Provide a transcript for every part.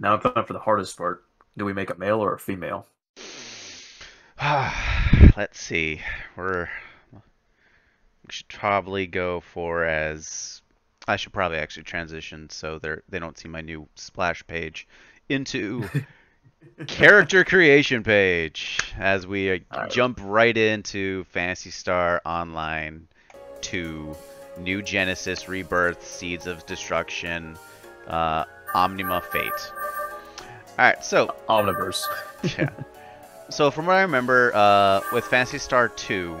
Right. Now time for the hardest part. Do we make a male or a female? Let's see. We're we should probably go for as I should probably actually transition so they they don't see my new splash page into character creation page as we uh, Alright. jump right into Phantasy Star Online 2 New Genesis Rebirth Seeds of Destruction uh, Omnima Fate. All right, so Omniverse. yeah. So from what I remember, uh, with Phantasy Star 2,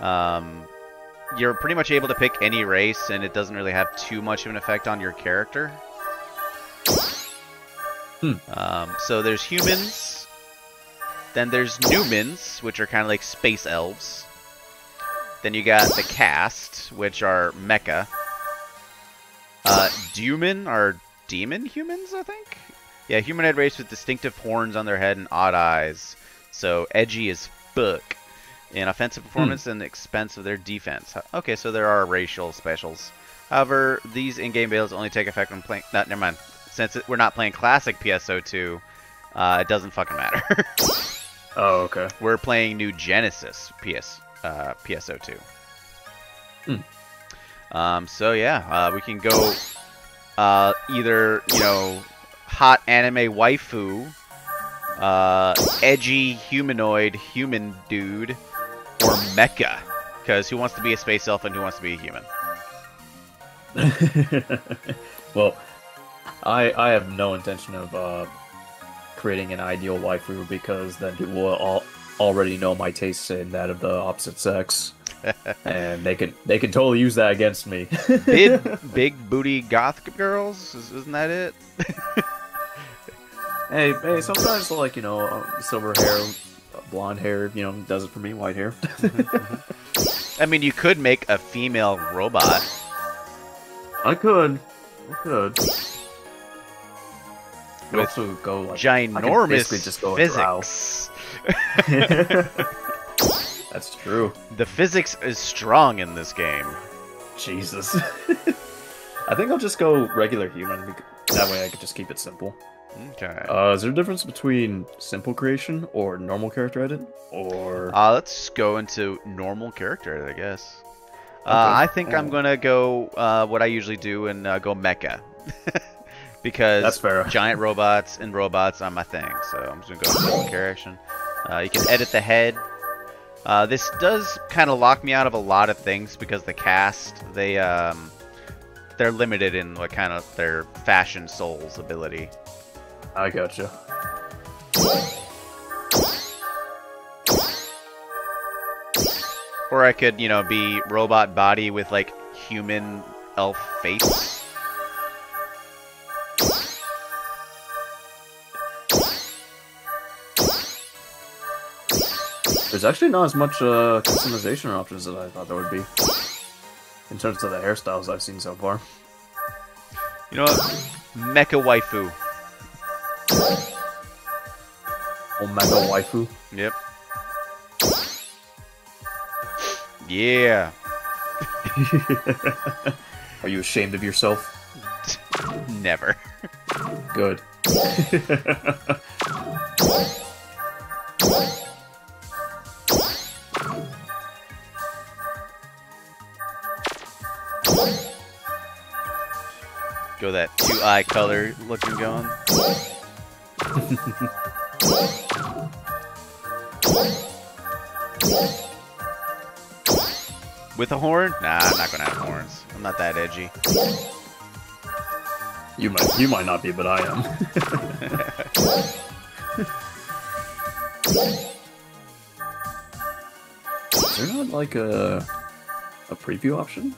um, you're pretty much able to pick any race, and it doesn't really have too much of an effect on your character. Hmm. Um, so there's humans, then there's Newmans, which are kind of like space elves. Then you got the cast, which are mecha. Uh, Deuman are demon humans, I think. Yeah, humanoid race with distinctive horns on their head and odd eyes. So edgy as fuck in offensive performance and the expense of their defense. Okay, so there are racial specials. However, these in-game abilities only take effect when playing. No, never mind. Since it, we're not playing classic PSO2, uh, it doesn't fucking matter. Oh, okay. we're playing New Genesis PS uh, PSO2. Um, so yeah, uh, we can go uh, either you know hot anime waifu, uh, edgy humanoid human dude, or mecha. Because who wants to be a space elf and who wants to be a human? well, I I have no intention of uh, creating an ideal waifu because then people will all already know my tastes in that of the opposite sex, and they could they could totally use that against me. Big big booty goth girls, isn't that it? Hey, hey, sometimes like you know, uh, silver hair, blonde hair, you know, does it for me. White hair. I mean, you could make a female robot. I could, I could. With also go like Ginormous just go physics. That's true. The physics is strong in this game. Jesus. I think I'll just go regular human. That way I could just keep it simple. Okay. Uh, is there a difference between simple creation or normal character edit? Or Uh, let's go into normal character, I guess. Uh, Okay. I think I'm Uh, gonna go uh, what I usually do and uh, go mecha, because That's fair. giant robots and robots are my thing. So I'm just gonna go normal character. Uh, you can edit the head. Uh, this does kind of lock me out of a lot of things because the cast they um, they're limited in what kind of their fashion souls ability. I gotcha. Or I could, you know, be robot body with like human elf face. There's actually not as much uh, customization options as I thought there would be. In terms of the hairstyles I've seen so far. You know what? Mecha waifu. Omega waifu. Yep. Yeah. Are you ashamed of yourself? Never. Good. Go that two eye color looking going. With a horn? Nah, I'm not gonna have horns. I'm not that edgy. You might you might not be, but I am. Is there not like a a preview option?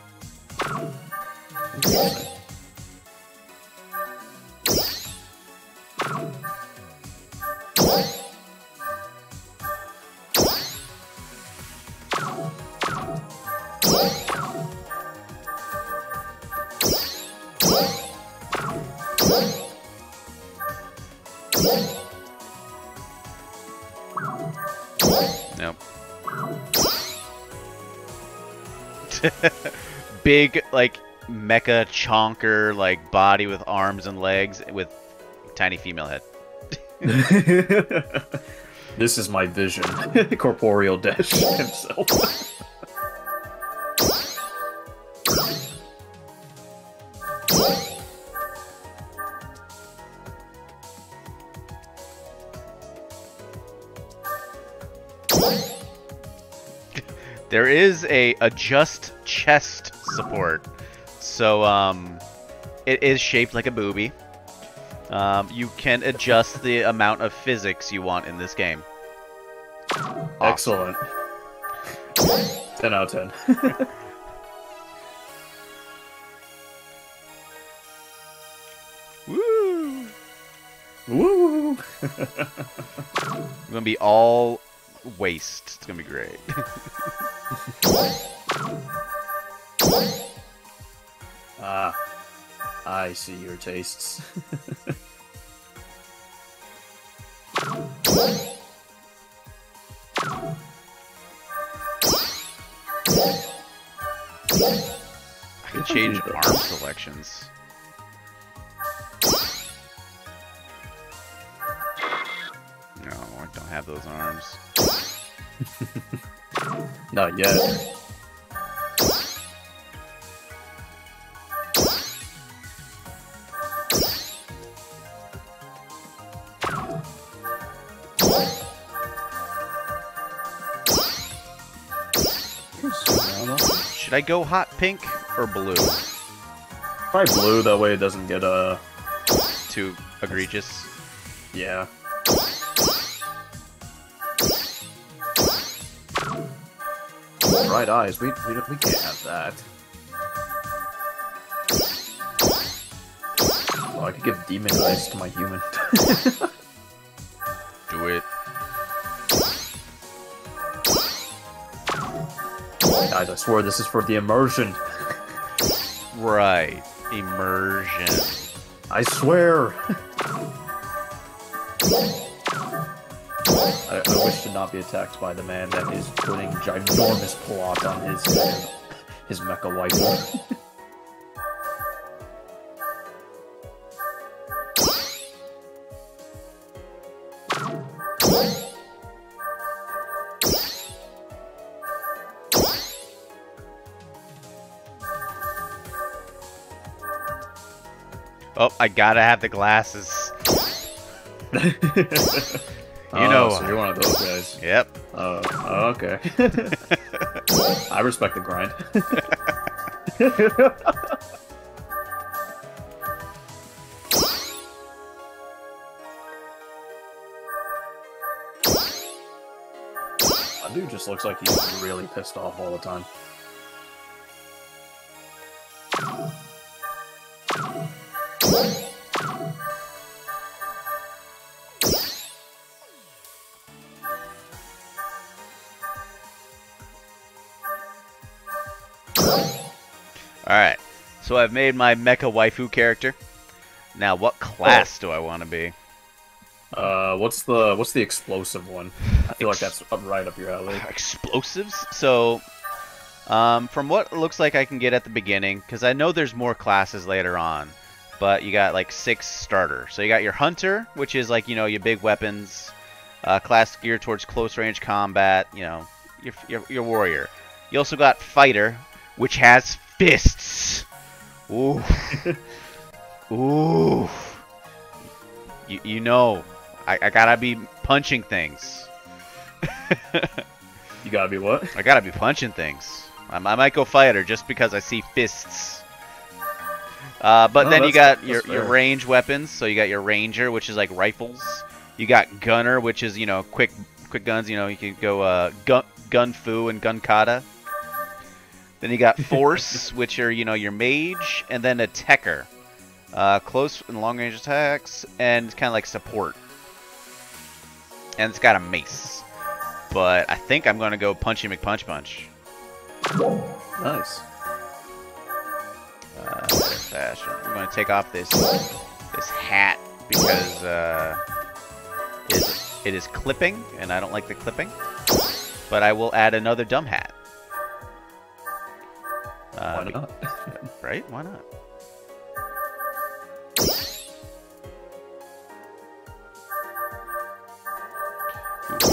Interesting. Big, like, mecha chonker like body with arms and legs with tiny female head. this is my vision. Corporeal Desch himself. There is a adjust chest support. So, um, it is shaped like a booby. Um, you can adjust the amount of physics you want in this game. Excellent. 10 out of 10. Woo! Woo! It's gonna be all waste. It's gonna be great. I see your tastes. I can change arm selections. No, I don't have those arms. Not yet. I go hot pink or blue? Probably blue, that way it doesn't get, uh... Too egregious? Yeah. Bright eyes, we, we, we can't have that. Oh, I could give demon eyes to my human. Do it. Guys, I swear this is for the immersion. Right. Immersion. I swear. I, I wish to not be attacked by the man that is putting ginormous plot on his his mecha wife. I gotta have the glasses. you know- so you're one of those guys. Yep. Uh, oh, okay. I respect the grind. That dude just looks like he's really pissed off all the time. So I've made my mecha waifu character. Now, what class do I want to be? Uh, what's the what's the explosive one? I feel like that's up right up your alley. Explosives? So, um, from what it looks like I can get at the beginning, because I know there's more classes later on, but you got like six starter. So you got your hunter, which is like, you know, your big weapons, uh, class geared towards close range combat, you know, your, your, your warrior. You also got fighter, which has fists. Ooh. Ooh. You, you know, I, I gotta be punching things. You gotta be what? I gotta be punching things. I, I might go fighter just because I see fists. Uh, but No, then you got your, your range weapons. So you got your ranger, which is like rifles. You got gunner, which is you know quick quick guns. You know you can go uh, gun gun fu and gun kata. Then you got force, which are you know your mage, and then a techer, uh, close and long range attacks, and it's kind of like support. And it's got a mace. But I think I'm gonna go Punchy McPunch Punch. Nice. Uh, fashion. I'm gonna take off this this hat because uh, it, it is clipping, and I don't like the clipping. But I will add another dumb hat. Uh, Why not? Right? Why not?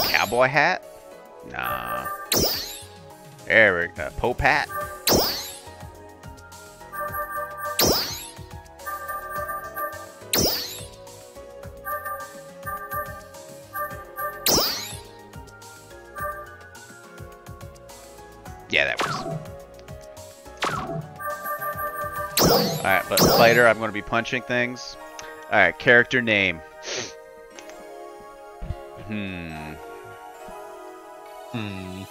Cowboy hat? Nah. Eric, uh, Pope hat? But fighter, I'm going to be punching things. Alright, character name. Hmm. Hmm.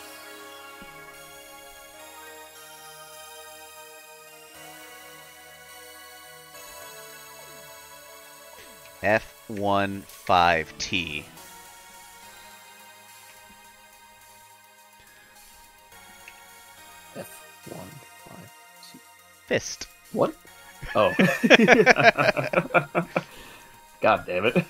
F15T. F one five two. Fist. What? Oh. God damn it.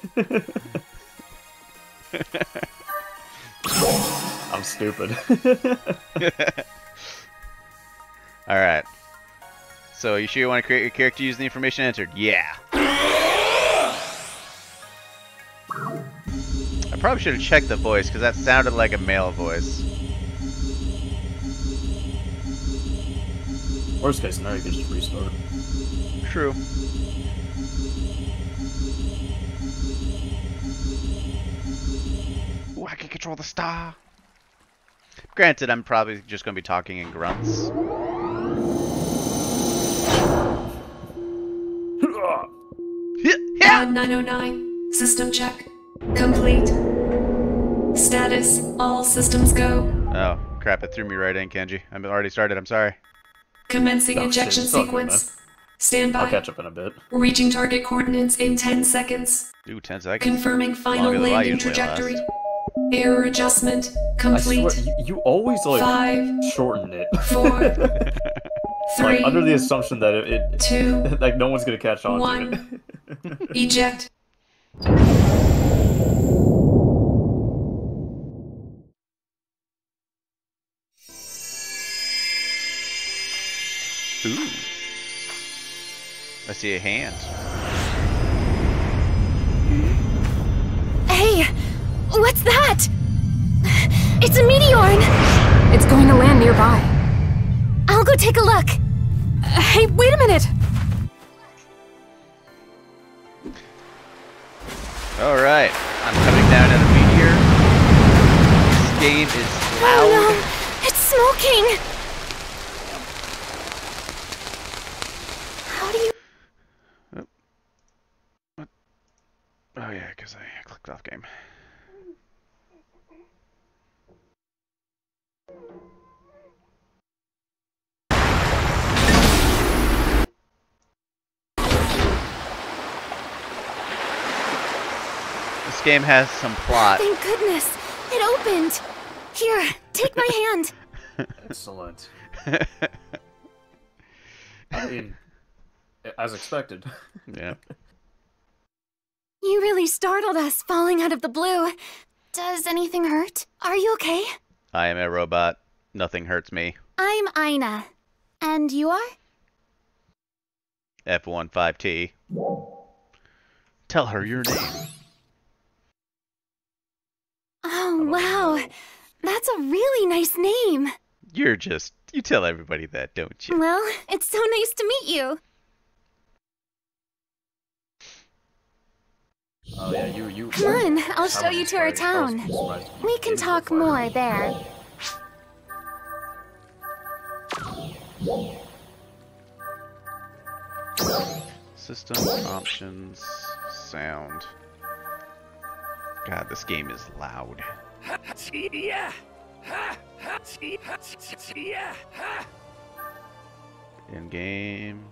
I'm stupid. Alright. So, you sure you want to create your character using the information entered? Yeah. I probably should have checked the voice, because that sounded like a male voice. Worst case scenario, you can just restart. True. Ooh, I can control the star. Granted, I'm probably just going to be talking in grunts. Yeah. 909. System check. Complete. Status. All systems go. Oh, crap, it threw me right in, Kenji. I'm already started, I'm sorry. Commencing Oh, shit, injection it's sequence. Stand I'll by. catch up in a bit. Reaching target coordinates in 10 seconds. Ooh, 10 seconds. Confirming final Longer than I landing trajectory. last. Error adjustment I complete. swear, you, you always like Five, shorten it. four, like under the assumption that it, it two, like no one's gonna catch on to it. eject. I see a hand. Hey, what's that? It's a meteor. It's going to land nearby. I'll go take a look. Uh, hey, wait a minute. Alright, I'm coming down at a meteor. This game is loud. Oh no, it's smoking. How do you? Oh yeah, because I off game. This game has some plot. Thank goodness, it opened. Here, take my hand. Excellent. I mean, as expected. yeah. You really startled us, falling out of the blue. Does anything hurt? Are you okay? I am a robot. Nothing hurts me. I'm Ina. And you are? F15T. Tell her your name. Oh, wow. That's a really nice name. You're just. You tell everybody that, don't you? Well, it's so nice to meet you. Oh yeah, you you. Come on, I'll show you to our surprised- I was town. We can talk far. more there. System options, sound. God, this game is loud. In game.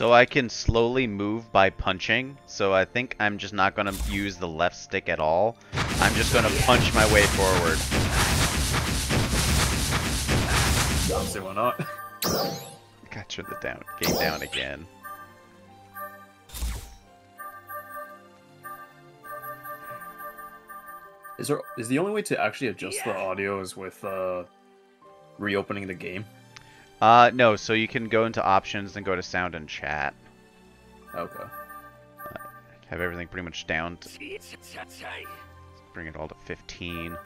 So I can slowly move by punching. So I think I'm just not going to use the left stick at all. I'm just going to punch my way forward. Honestly, why not? Got turn the down game down again. Is there is the only way to actually adjust the audio is with uh, reopening the game? Uh, no, so you can go into options and go to sound and chat. Okay. Have everything pretty much down. To, bring it all to 15.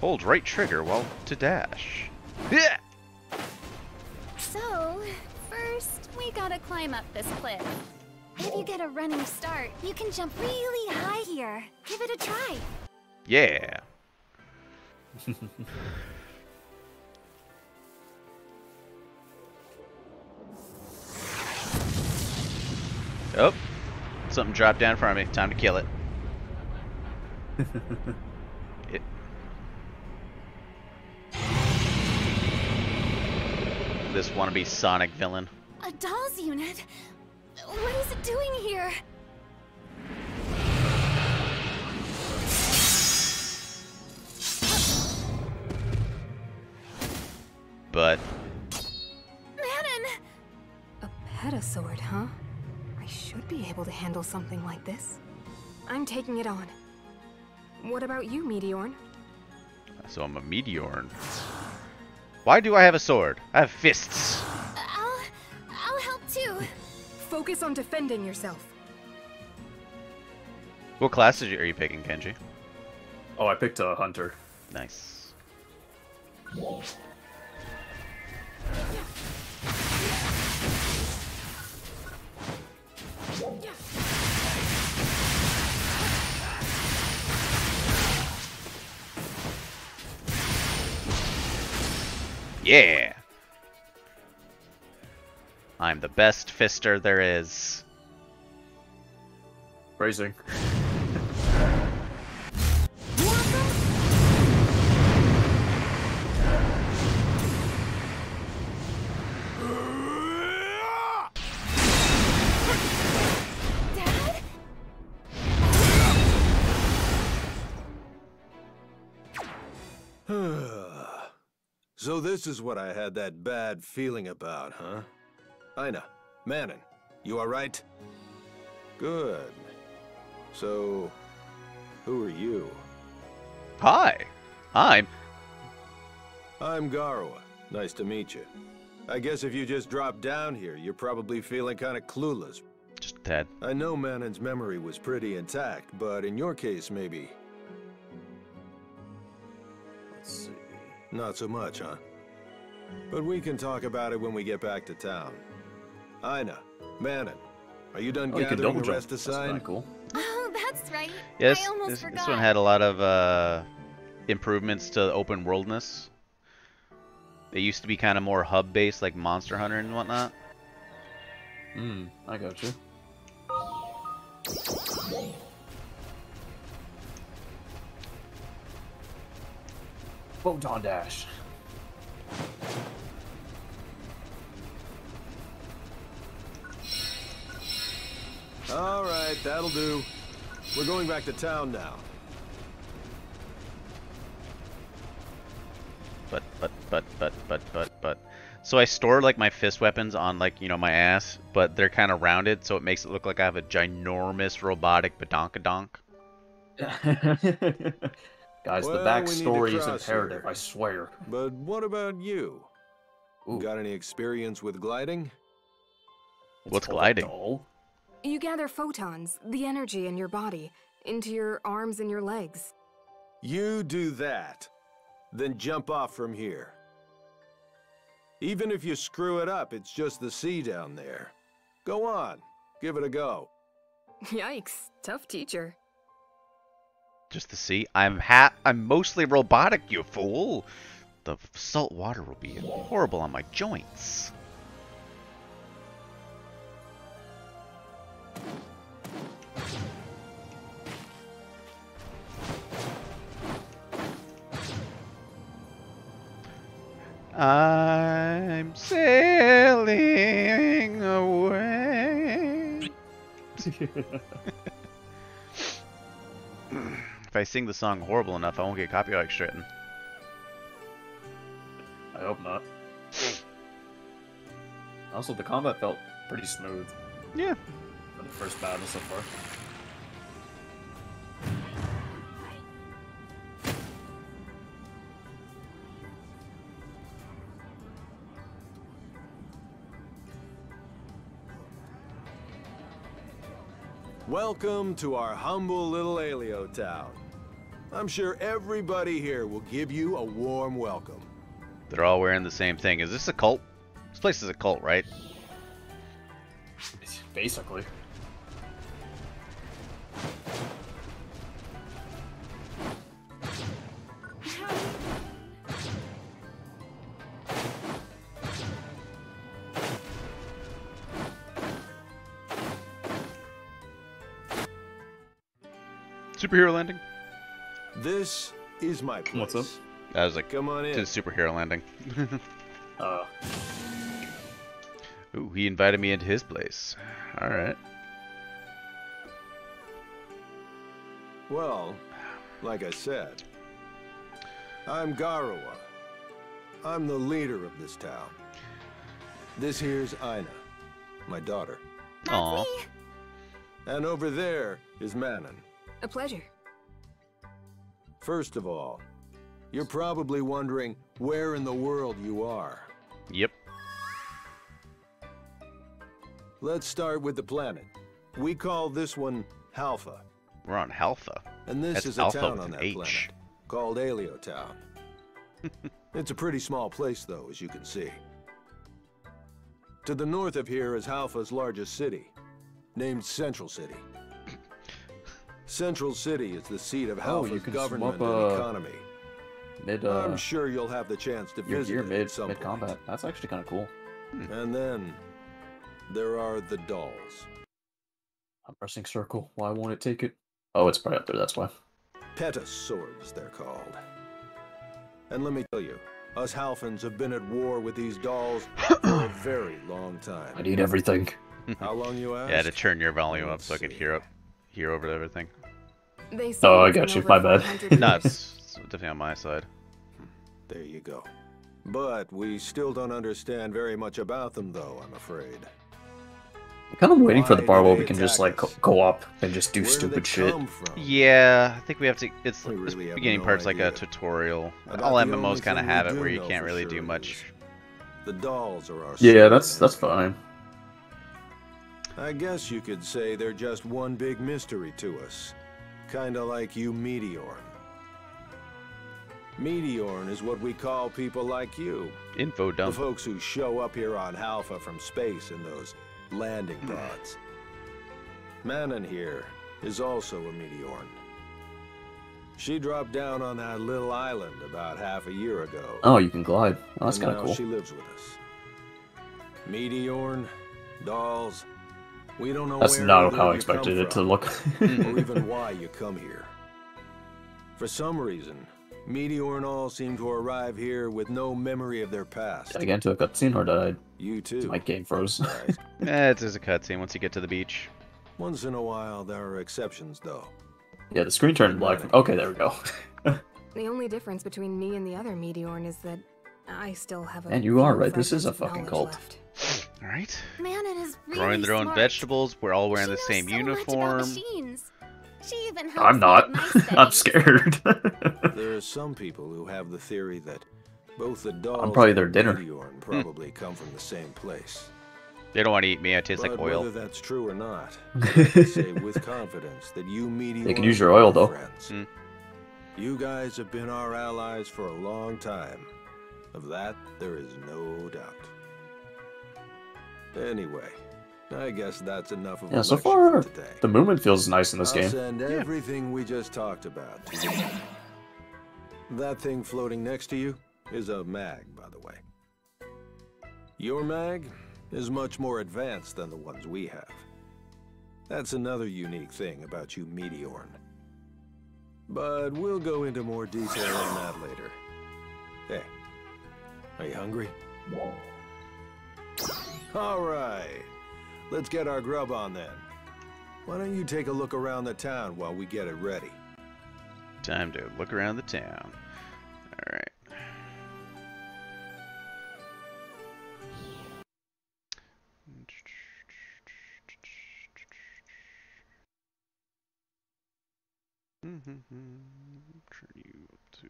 Hold right trigger while to dash. Yeah! So, first, we gotta climb up this cliff. If you get a running start, you can jump really high here. Give it a try. Yeah. oh, something dropped down in front of me. Time to kill it. it. This wannabe Sonic villain. A dolls unit? What is it doing here? But Manon! A petasword, huh? I should be able to handle something like this. I'm taking it on. What about you, Meteorn? so I'm a Meteorn. Why do I have a sword? I have fists. I'll... I'll help too. Focus on defending yourself. What class are you picking, Kenji? Oh, I picked a hunter. Nice. Yeah! I'm the best fister there is. Phrasing. This is what I had that bad feeling about, huh? Ina, Manon, you alright? Good. So, who are you? Hi! I'm. I'm Garoa. Nice to meet you. I guess if you just dropped down here, you're probably feeling kinda clueless. Just Ted. I know Manon's memory was pretty intact, but in your case, maybe Let's see. not so much, huh? But we can talk about it when we get back to town. Ina, Manon, are you done Oh, you can gathering double the jump. rest That's aside? kinda cool. Oh, that's right. Yes, I almost this, this one had a lot of uh, improvements to open worldness. They used to be kind of more hub based, like Monster Hunter and whatnot. Hmm, I got you. Photon dash. All right, that'll do. We're going back to town now. But but but but but but but. So I store like my fist weapons on like you know my ass, but they're kind of rounded, so it makes it look like I have a ginormous robotic badonkadonk. Guys, Well, the we need to backstory is imperative, here. I swear. But what about you? Ooh, Got any experience with gliding? it's what's called a gliding? doll. You gather photons, the energy in your body, into your arms and your legs. You do that. Then jump off from here. Even if you screw it up, it's just the sea down there. Go on, give it a go. Yikes, tough teacher. Just the sea? I'm ha I'm mostly robotic, you fool. The salt water will be horrible on my joints. I'm sailing away. If I sing the song horrible enough, I won't get copyright stricken. I hope not. Also, the combat felt pretty smooth Yeah. for the first battle so far. Welcome to our humble little Aelio town. I'm sure everybody here will give you a warm welcome. They're all wearing the same thing. Is this a cult? This place is a cult, right? Basically. Superhero landing? This is my place. What's up? That was like Come on in to in. superhero landing. Uh, Ooh, he invited me into his place. All right. Well, like I said, I'm Garoa. I'm the leader of this town. This here's Ina, my daughter. Aw. And over there is Manon. A pleasure. First of all, you're probably wondering where in the world you are. Yep. Let's start with the planet. We call this one Halpha, We're on Halpha. and this That's is a Alpha town on that H. planet called Aelio Town. it's a pretty small place, though, as you can see. To the north of here is Halpha's largest city, named Central City. Central City is the seat of Oh, you government swap, and uh, economy. mid, uh, I'm sure you'll have the chance to your visit gear it at mid, some mid point. combat. That's actually kind of cool. And then there are the dolls. I'm pressing circle. Why won't it take it? Oh, it's probably up there. That's why. Petus swords, they're called. And let me tell you, us Halfins have been at war with these dolls for a very long time. I need everything. How long you ask? Yeah, to turn your volume up Let's so I can hear up, hear over everything. They Oh, I got you. My bad. 400 No, it's it's definitely on my side. There you go. But we still don't understand very much about them, though, I'm afraid. I'm kind of waiting for the Why part where we can just like co- us? co-op and just do Where stupid shit. from? Yeah, I think we have to. It's We this have beginning no part's like a tutorial. About All MMOs kind of have it where you can't for really do much. The dolls are our Yeah, that's that's fine. I guess you could say they're just one big mystery to us. Kinda like you Meteorn. Meteorn is what we call people like you. Info dump. The folks who show up here on Halpha from space in those landing hmm. pods. Manon here is also a Meteorn. She dropped down on that little island about half a year ago. Oh, you can glide. Oh, that's kind of cool. she lives with us. Meteorn, dolls, we don't know That's where not how I expected come it to look. or even why you come here. For some reason, Meteor and all seem to arrive here with no memory of their past. Did I get into a cutscene or did I? You too. My game froze. Eh, it's just a cutscene once you get to the beach. Once in a while, there are exceptions, though. yeah, the screen turned black. Okay, there we go. The only difference between me and the other Meteorn is that I still have a And you are right, this is a fucking cult. left. All right. Manon is really Growing their own vegetables. We're all wearing She the same so uniform. machines. She even I'm not. I'm scared. There are some people who have the theory that both the dolls I'm probably their and dinner. Meteorn probably come from the same place. They don't want to eat me. I taste but like oil. whether that's true or not, say with confidence that you Meteor They can use your oil, though. friends. Hmm. You guys have been our allies for a long time. Of that, there is no doubt. Anyway, I guess that's enough of a yeah, so far for today. the movement feels nice in this I'll game. send everything we just talked about. That thing floating next to you is a mag, by the way. Your mag is much more advanced than the ones we have. That's another unique thing about you Meteorn. But we'll go into more detail on that later. Hey, Are you hungry? All right. Let's get our grub on then. Why don't you take a look around the town while we get it ready? Time to look around the town. Alright. Turn you up to.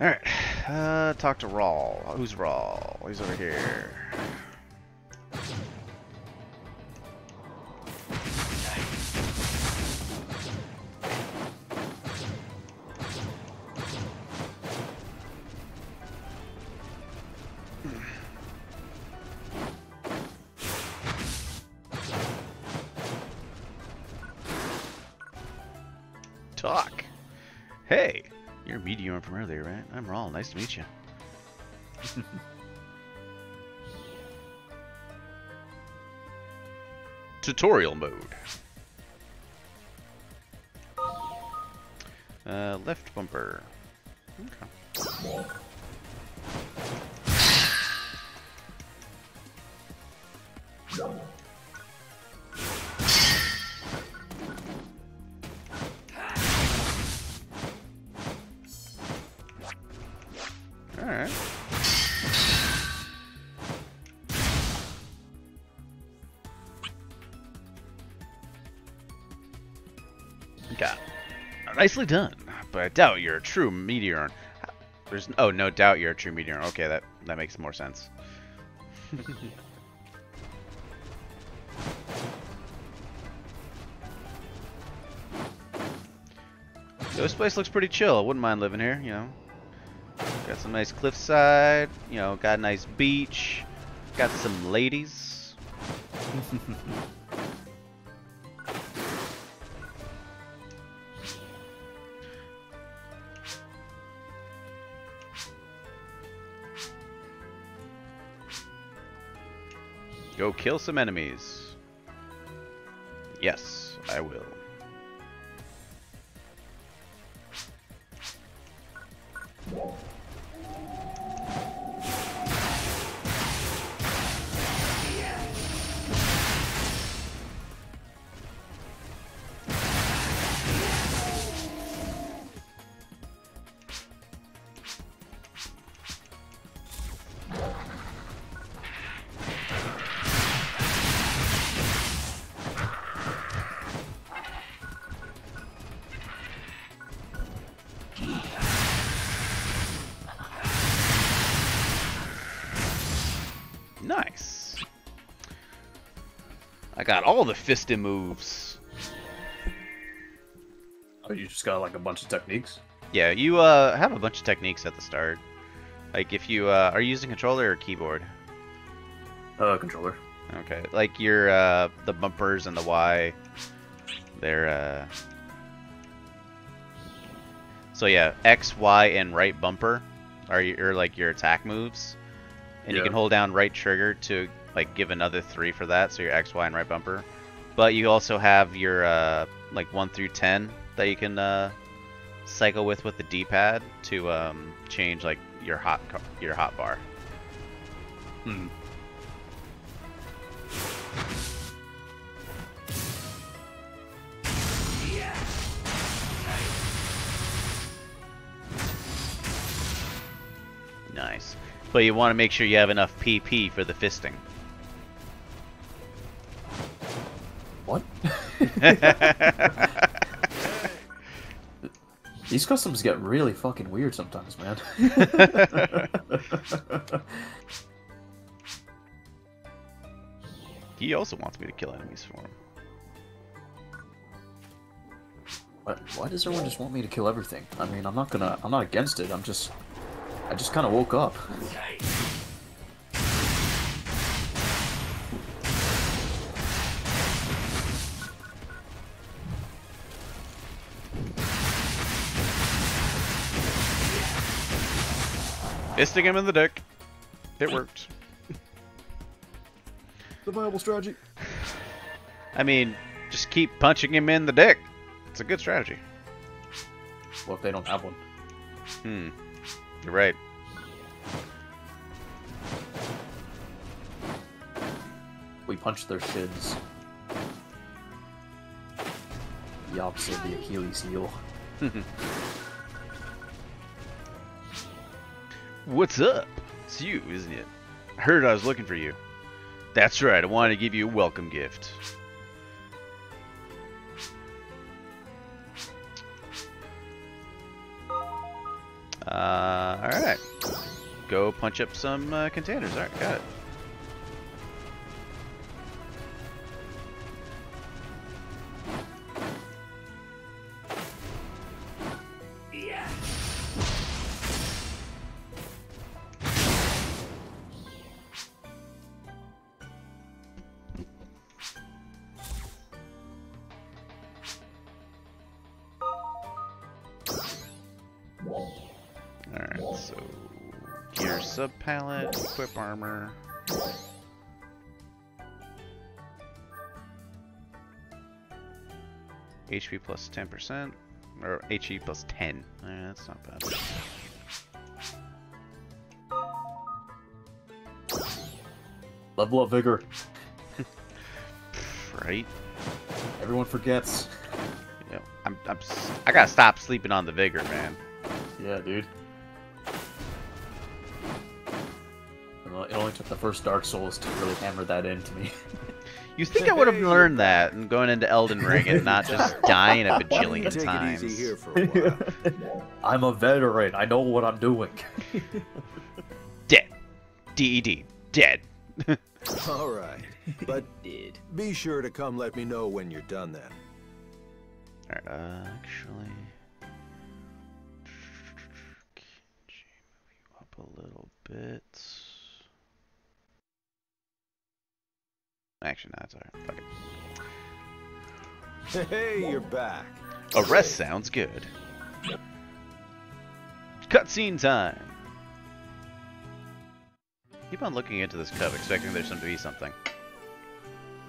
Alright. Uh, talk to Rawl. Who's Rawl? He's over here. Nice to meet you. Tutorial mode. Uh, left bumper. Okay. Nicely done, but I doubt you're a true meteor. There's oh no doubt you're a true meteor. Okay, that that makes more sense. this place looks pretty chill. I wouldn't mind living here, you know. Got some nice cliffside, you know, got a nice beach, got some ladies. Kill some enemies. Yes, I will. The fisting moves. Oh, you just got like a bunch of techniques. Yeah, you uh, have a bunch of techniques at the start. Like if you uh, are you using controller or keyboard. Uh, controller. Okay, like your uh, the bumpers and the Y, they're uh. So yeah, X, Y, and right bumper are your like your attack moves, and you can hold down right trigger to like give another three for that. So your X, Y, and right bumper. But you also have your uh, like one through ten that you can uh, cycle with with the D-pad to um, change like your hot your hot bar. Hmm. Nice. But you want to make sure you have enough PP for the fisting. These customs get really fucking weird sometimes, man. he also wants me to kill enemies for him. why, why does everyone just want me to kill everything? I mean, I'm not gonna. I'm not against it. I'm just. I just kind of woke up. Fisting him in the dick. It worked. The viable strategy. I mean, just keep punching him in the dick. It's a good strategy. Well, if they don't have one. Hmm. You're right. We punch their shins. The opposite of the Achilles heel. What's up? It's you, isn't it? I heard I was looking for you. That's right, I wanted to give you a welcome gift. Uh, alright. Go punch up some uh, containers. Alright, got it. Sub palette, equip armor. HP plus 10%, or HE plus 10. Eh, that's not bad. Level up vigor. Right? Everyone forgets. Yep. I'm, I'm, I gotta stop sleeping on the vigor, man. Yeah, dude. Only took the first Dark Souls to really hammer that into me. You think I would have learned that and going into Elden Ring and not just dying a bajillion Take times? it easy here for a while. I'm a veteran. I know what I'm doing. Dead. DED. Dead. All right, but Did. be sure to come let me know when you're done then. Alright, uh, actually. Move up a little bit. Actually, no, it's alright. Fuck it. Hey, you're back. A rest sounds good. Cutscene time. Keep on looking into this cup, expecting there's some to be something.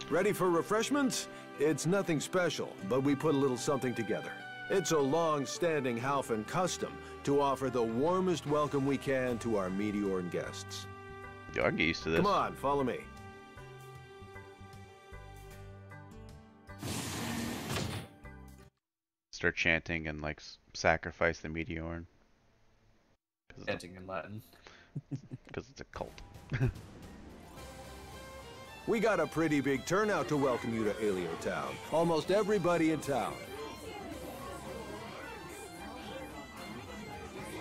Ready for refreshments? It's nothing special, but we put a little something together. It's a long-standing Halphan custom to offer the warmest welcome we can to our Meteorn guests. Yo, I get used to this. Come on, follow me. Start chanting and like sacrifice the Meteorn. Chanting in Latin. Because it's a cult. We got a pretty big turnout to welcome you to Aelio Town. Almost everybody in town.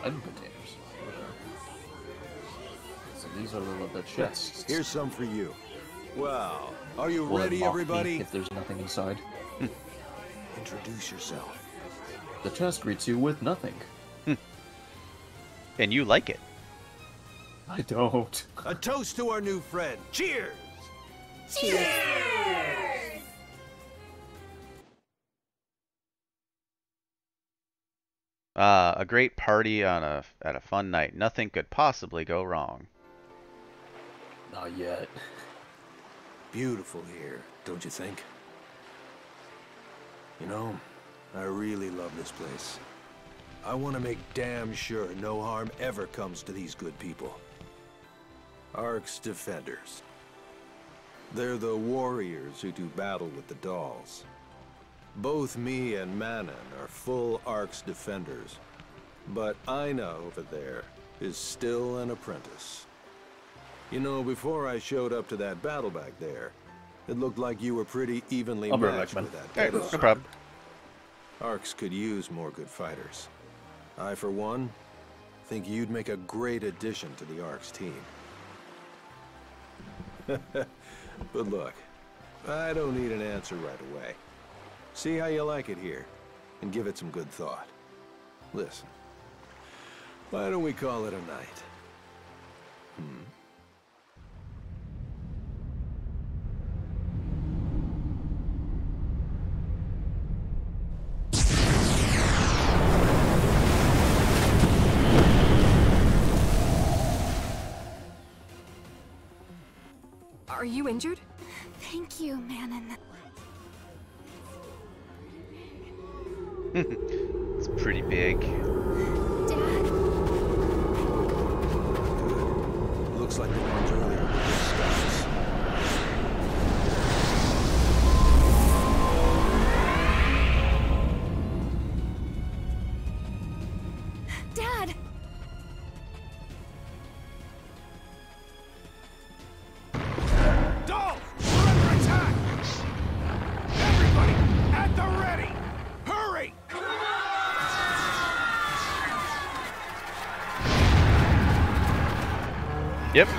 And potatoes. So these are the, the chests. Here's some for you. Well, are you Will it ready, mock me everybody? If there's nothing inside. Introduce yourself. The chest greets you with nothing. And you like it. I don't. A toast to our new friend. Cheers! Cheers! Uh, a great party on a at a fun night. Nothing could possibly go wrong. Not yet. Beautiful here, don't you think? You know, I really love this place. I want to make damn sure no harm ever comes to these good people. ARKS defenders. They're the warriors who do battle with the dolls. Both me and Manon are full ARKS defenders. But Aina over there is still an apprentice. You know, before I showed up to that battle back there, it looked like you were pretty evenly I'll matched with that Hey, no problem. ARKS could use more good fighters. I, for one, think you'd make a great addition to the ARKS team. but look, I don't need an answer right away. See how you like it here, and give it some good thought. Listen, why don't we call it a night? Hmm?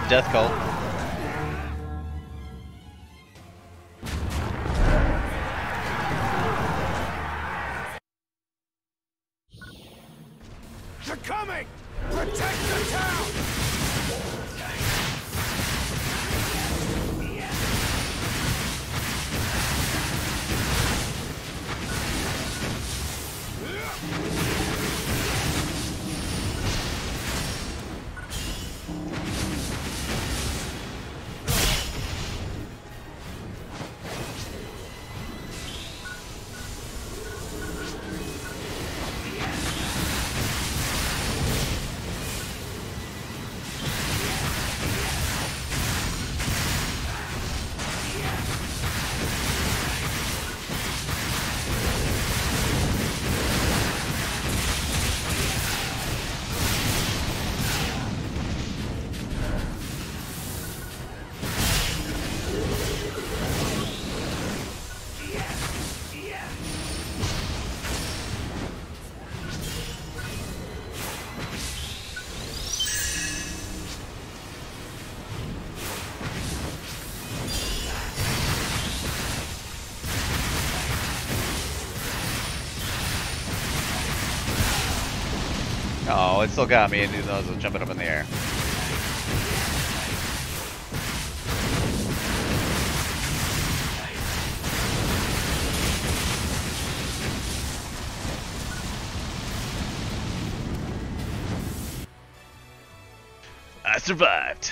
Death Cult. Oh, it still got me, and even though I was jumping up in the air. I survived.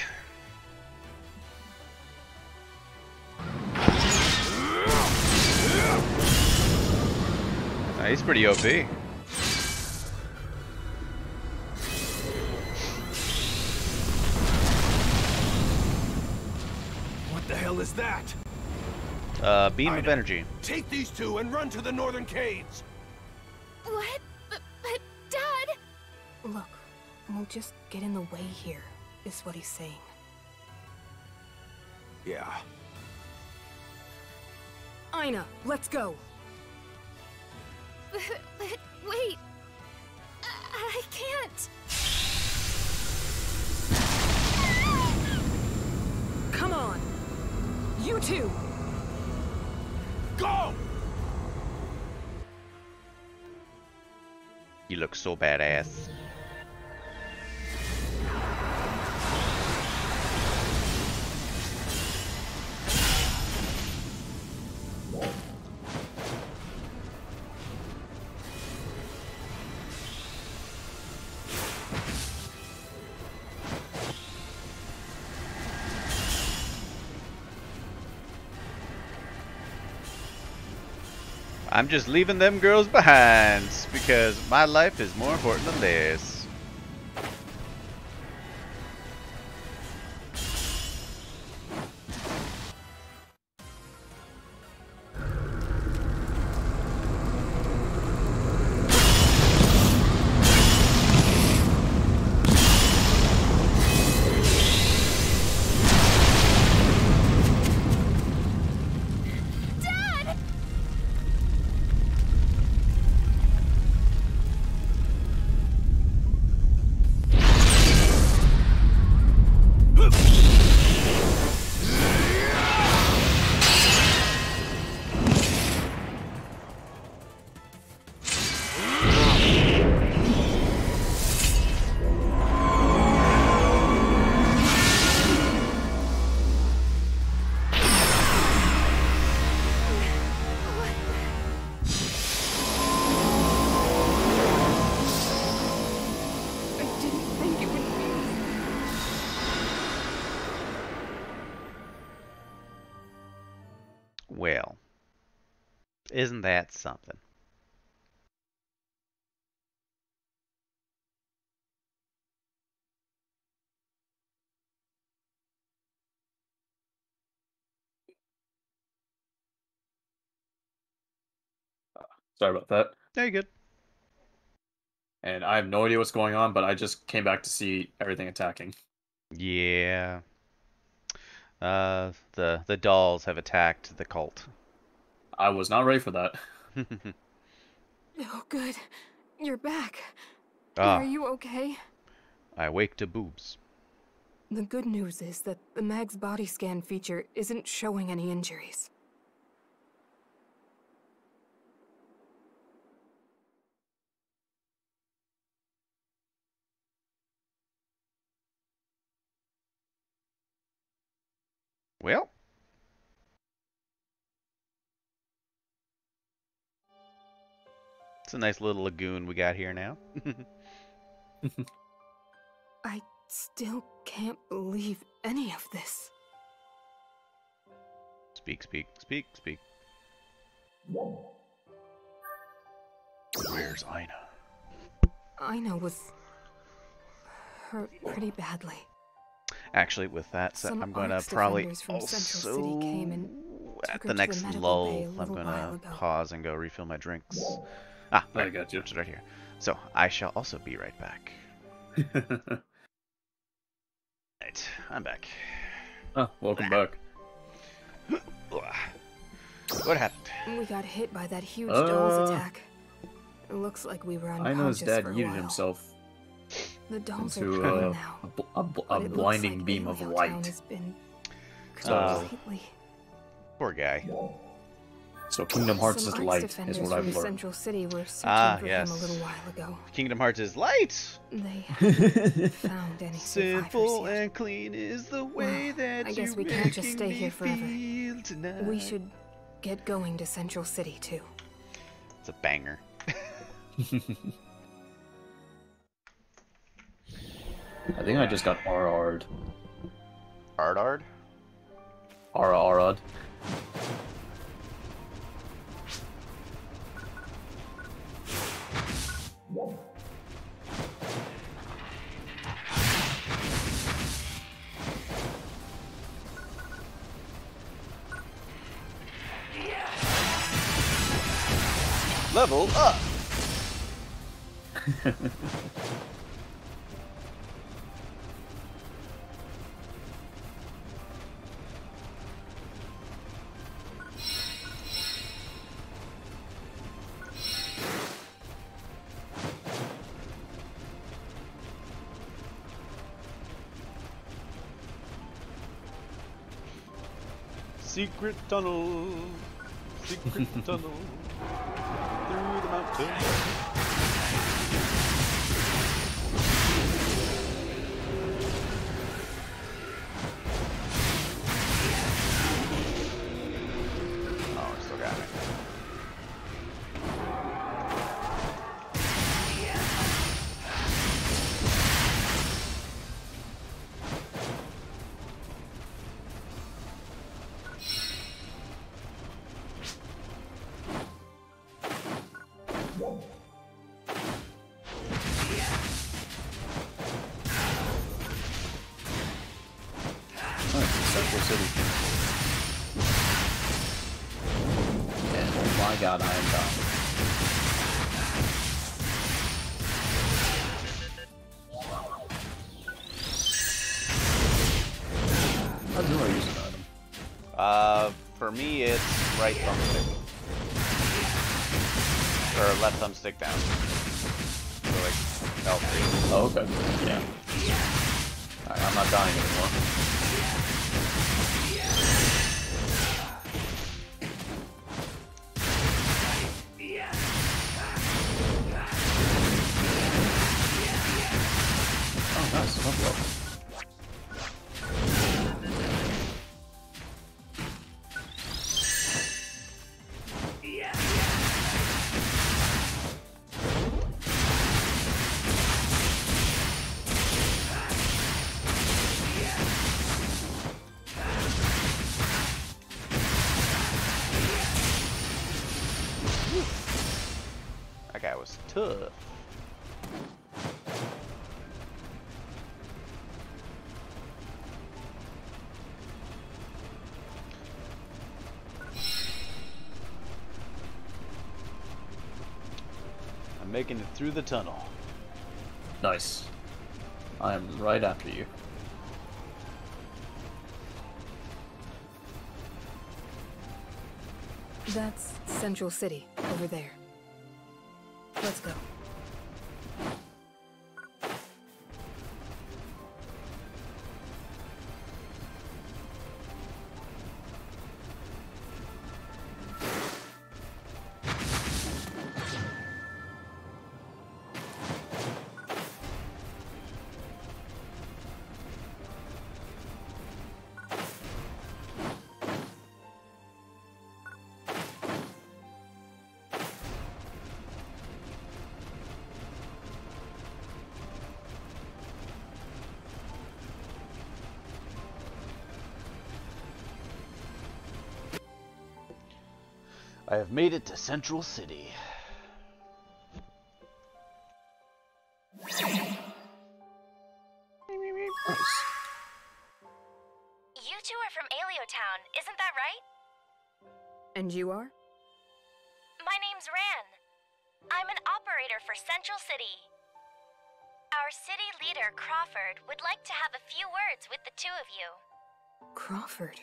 He's pretty OP. beam I of energy. Take these two and run to the northern caves. What? But, but Dad! Look, we'll just get in the way here, is what he's saying. Yeah. Aina, let's go. But, but wait. I, I can't. Come on. You two. You look so badass. I'm just leaving them girls behind because my life is more important than theirs. Well, isn't that something? Sorry about that. Yeah, you good. And I have no idea what's going on, but I just came back to see everything attacking. Yeah. Uh, the the dolls have attacked the cult. I was not ready for that. Oh, good. You're back. ah, Are you okay? I wake to boobs. The good news is that the Mag's body scan feature isn't showing any injuries. Well. It's a nice little lagoon we got here now. I still can't believe any of this. speak, speak, speak, speak. Where's Aina? Aina was hurt pretty badly. Actually, with that said, Some I'm going to Onyx probably defenders from also Central City came and at the next lull, bay a I'm going to pause and go refill my drinks. Ah, I right, got you. it's right here. So I shall also be right back. Right, I'm back. ah, welcome back. What happened? We got hit by that huge Uh, dolls attack. It looks like we were unconscious I know his dad for a yeeted while. himself The dolls are into gone uh, now. A, bl- a, bl- but a it looks blinding like beam of light. has Uh, Poor guy. So Kingdom Hearts Some is light, is what I've learned. Central City were Ah, yes. a little while ago. Kingdom Hearts is light. They found any Simple survivors yet. and clean is the way Well, that I guess you we can't just stay here forever. tonight. We should get going to Central City too. It's a banger. I think I just got RR'd. Ardard? RR'd. Level up. Secret tunnel, secret tunnel through the mountain. City. And oh my god, I am down. How do I use an item? Uh, for me, it's right thumbstick. Or left thumbstick down. So like L3. Oh, okay. Yeah. Alright, I'm not dying anymore. Through the tunnel. Nice. I am right after you. That's Central City, over there. Let's go. Made it to Central City. Nice. You two are from Aelio Town, isn't that right? And you are? My name's Ran. I'm an operator for Central City. Our city leader, Crawford, would like to have a few words with the two of you. Crawford.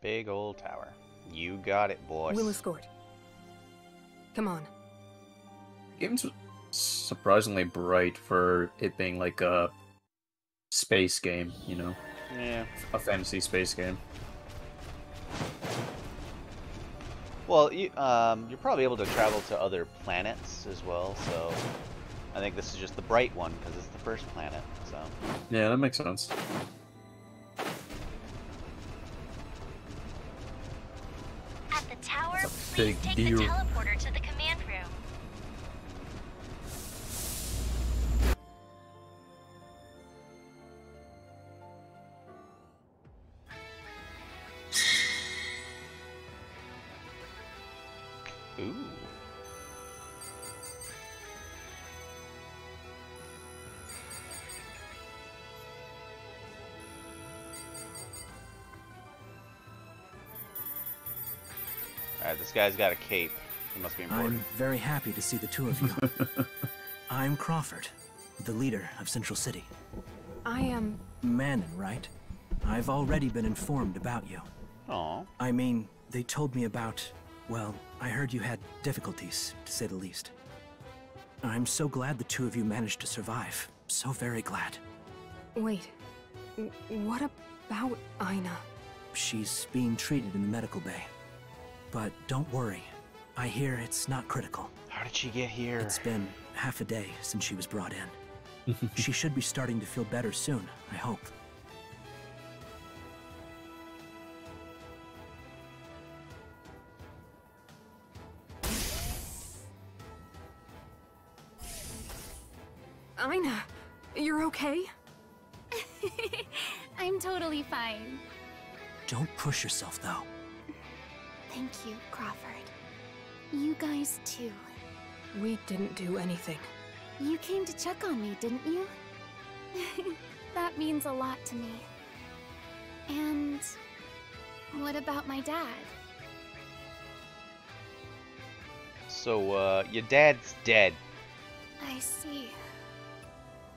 The big old tower. You got it, boy. We'll escort. Come on. Game's surprisingly bright for it being like a space game, you know, Yeah. a fantasy space game. Well, you, um, you're probably able to travel to other planets as well, so I think this is just the bright one because it's the first planet. So Yeah, that makes sense. Big take this guy's got a cape. He must be important. I'm very happy to see the two of you. I'm Crawford, the leader of Central City. I am. Manon, right? I've already been informed about you. Aw, I mean, they told me about. Well, I heard you had difficulties, to say the least. I'm so glad the two of you managed to survive. So very glad. Wait. What about Aina? She's being treated in the medical bay. But don't worry. I hear it's not critical. how did she get here? It's been half a day since she was brought in. she should be starting to feel better soon, I hope. Aina, you're okay? I'm totally fine. Don't push yourself, though. Thank you, Crawford. You guys too. We didn't do anything. You came to check on me, didn't you? that means a lot to me. And what about my dad? So, uh, your dad's dead. I see.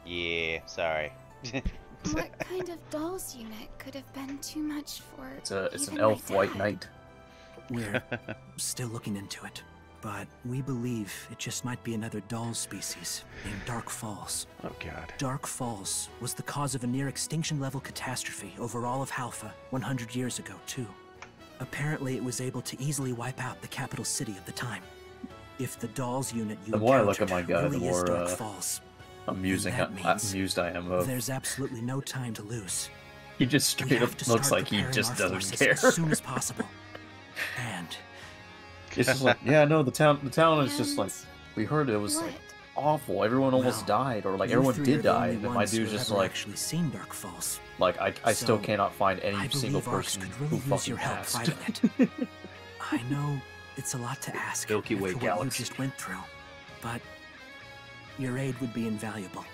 Yeah, sorry. what kind of dolls unit could have been too much for It's a it's an elf white knight. We're still looking into it, but we believe it just might be another doll species named Dark Falz. oh god. Dark Falz was the cause of a near extinction level catastrophe over all of Halpha 100 years ago, too. Apparently, it was able to easily wipe out the capital city of the time. If the dolls unit you The more I look at my guy, the really is more, Dark uh, Falls, Amusing, that means amused I am of. there's absolutely no time to lose. He just straight up looks like he just doesn't care. as soon as possible. And It's just like, yeah, no, the town, the town is just like, we heard it was what? like awful. Everyone almost Well, died, or like everyone did die, only and my ones dude's just like, actually seen Dark Falz. like I, I still cannot find any I single believe ours person could who really use fucking your help asked. fighting it. I know it's a lot to ask Milky after Way what you just went through, but your aid would be invaluable.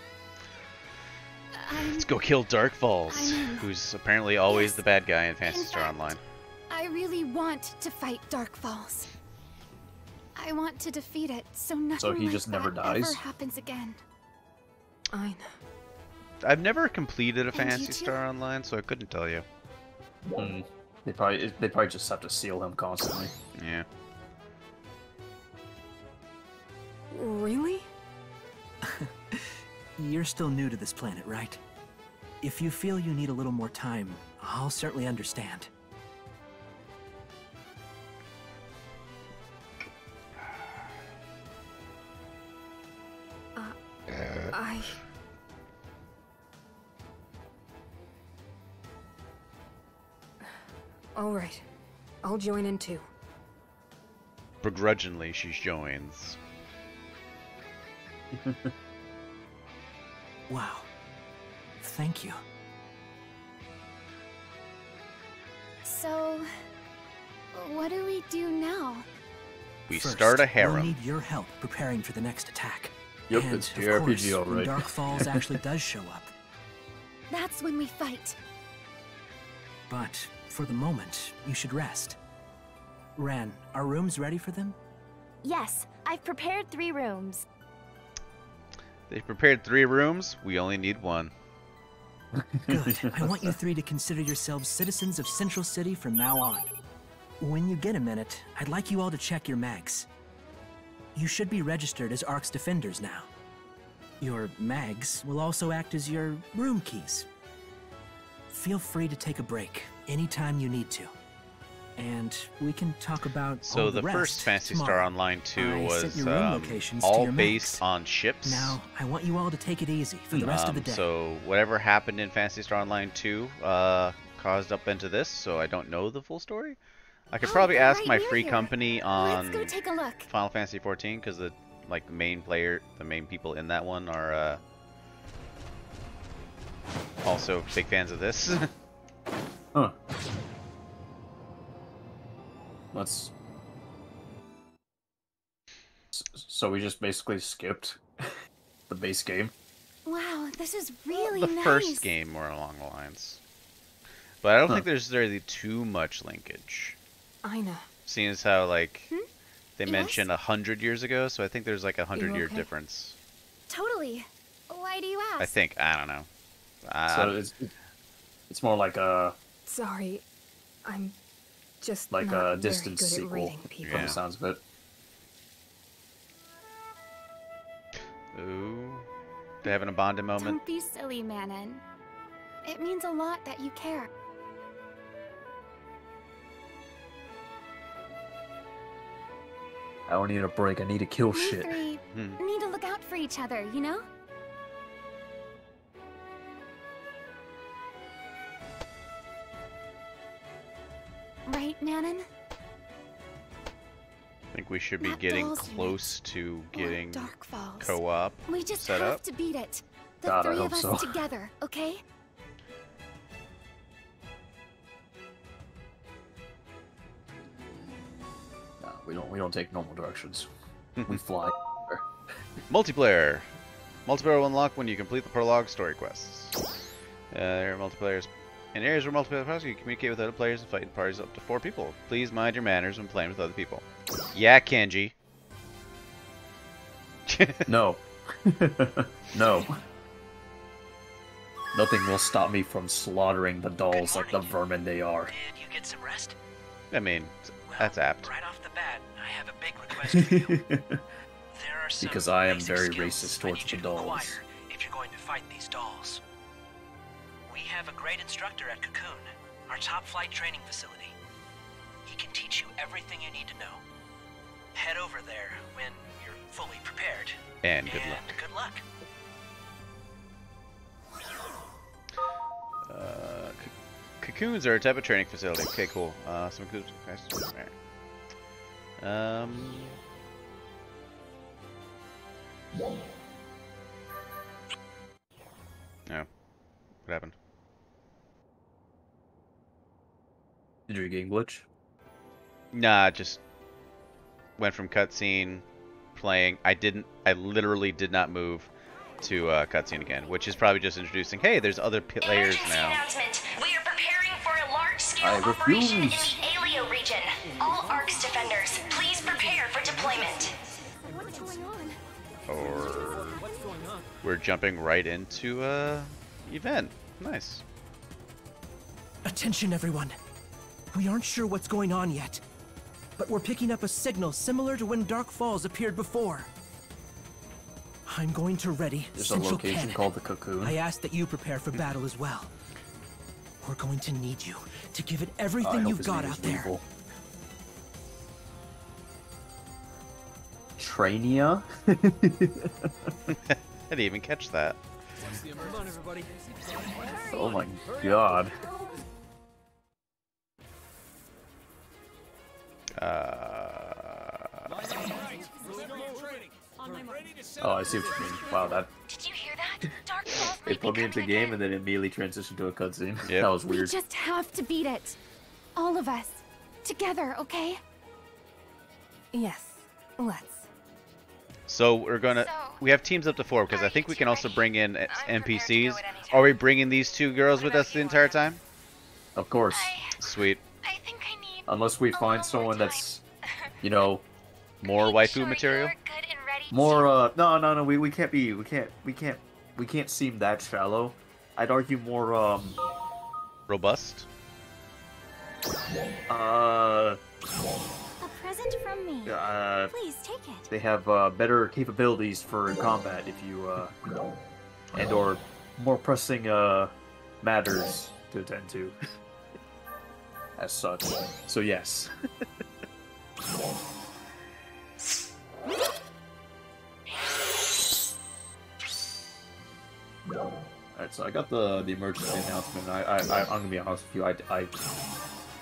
I'm, Let's go kill Dark Falz, who's apparently always Yes. the bad guy in Fantasy Star fact, Online. I really want to fight Dark Falz. I want to defeat it so nothing he like just never that dies? ever happens again. I know. I've never completed a And you Phantasy too? Star Online, so I couldn't tell you. Mm. They probably they probably just have to seal him constantly. Yeah. Really? You're still new to this planet, right? If you feel you need a little more time, I'll certainly understand. I. Alright. I'll join in too. Begrudgingly, she joins. Wow. Thank you. So, what do we do now? We First, start a harem. We'll need your help preparing for the next attack. Yep, and, it's of JRPG, course, when alright. Dark Falz actually does show up. That's when we fight. But for the moment, you should rest. Ran, are rooms ready for them? Yes, I've prepared three rooms. They've prepared three rooms. We only need one. Good. I want you three to consider yourselves citizens of Central City from now on. When you get a minute, I'd like you all to check your mags. You should be registered as ARKS defenders now. Your mags will also act as your room keys. Feel free to take a break anytime you need to. And we can talk about So the, the, first rest Phantasy Star. Online 2 I was um, all based on ships. Now, I want you all to take it easy for the rest of the Um, day. So whatever happened in Phantasy Star Online 2 uh, caused up into this, so I don't know the full story. I could Oh, probably they're ask right my free here. company on Let's go take a look. Final Fantasy 14 because the like main player, the main people in that one are uh, also big fans of this. Huh. Let's. So we just basically skipped the base game. Wow, this is really the nice. first game more along the lines. But I don't Huh. think there's really too much linkage. Aina, Seeing as how like Hmm? they Yes? mentioned a hundred years ago, so I think there's like a hundred year okay? difference. Totally. Why do you ask? I think I don't know. Uh, so it's it's more like a sorry. I'm just like a very distant sequel reading people. from Yeah. the sounds of it. ooh, they having a bonding moment. Don't be silly, Manon. It means a lot that you care. I don't need a break. I need to kill We shit. three Hmm. need to look out for each other, you know? Right, Manon? I think we should be That getting dolls unit. close to getting Dark co-op We just set have up. to beat it. The God, I three hope of us so. together, okay? We don't. We don't take normal directions. we fly. Multiplayer. Multiplayer will unlock when you complete the prologue story quests. Uh, there are multiplayers. In areas where multiplayer possible, you can communicate with other players and fight in parties up to four people. Please mind your manners when playing with other people. Yeah, Kenji. No. no. Nothing will stop me from slaughtering the dolls like the vermin they are. Did you get some rest? I mean, Well, that's apt. Right off the bat, I have a big request for you. There are some Because I am very racist towards the you to dolls. If you're going to fight these dolls. We have a great instructor at Cocoon, our top flight training facility. He can teach you everything you need to know. Head over there when you're fully prepared. And good and luck. good luck. Uh, c- cocoons are a type of training facility. Okay, cool. Uh, some cocoons. Okay, alright. Um. No. What happened? Did you game glitch? Nah, it just went from cutscene playing. I didn't. I literally did not move to uh, cutscene again, which is probably just introducing. Hey, there's other players now. We are preparing for a large-scale I operation in refuse. Or we're jumping right into a event. Nice. Attention, everyone. We aren't sure what's going on yet, but we're picking up a signal similar to when Dark Falz appeared before. I'm going to ready There's a Central location Cannon. called the Cocoon. I ask that you prepare for battle as well. We're going to need you to give it everything hope you've got out there. Weevil. Trainia? I didn't even catch that. oh my god. Uh, Oh, I see what you mean. Wow, that Did you hear that? Dark it might put me into the game and then immediately transitioned to a cutscene. Yep. That was weird. We just have to beat it. All of us. Together, okay? Yes, let's. So we're gonna we have teams up to four because I think we can also bring in NPCs. Are we bringing these two girls with us the entire time? Of course. Sweet. Unless we find someone that's, you know, more waifu material. More uh no no no we, we can't be we can't we can't we can't seem that shallow. I'd argue more um robust. Uh A present from me. uh Please take it. they have uh, better capabilities for combat if you uh and or more pressing uh matters to attend to as such. So yes. Alright, so I got the the emergency announcement. I, I, I I'm gonna be honest with you. I, I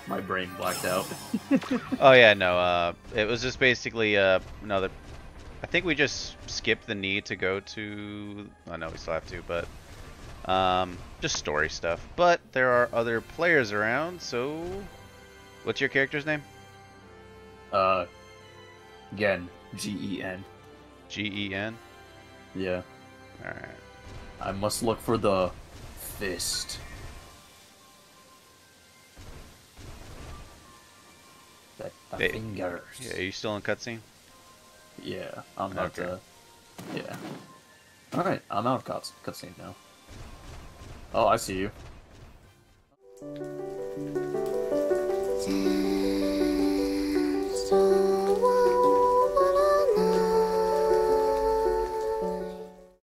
my brain blacked out. oh yeah, no. Uh, it was just basically uh another. I think we just skipped the need to go to. I know we still have to, but um, just story stuff. But there are other players around, so what's your character's name? Uh, Gen. G E N. G E N. Yeah. All right. I must look for the fist. The hey, fingers. Yeah, are you still in cutscene? Yeah, I'm about okay. to. Yeah. Alright, I'm out of cuts, cutscene now. Oh, I see you. Stars, stars.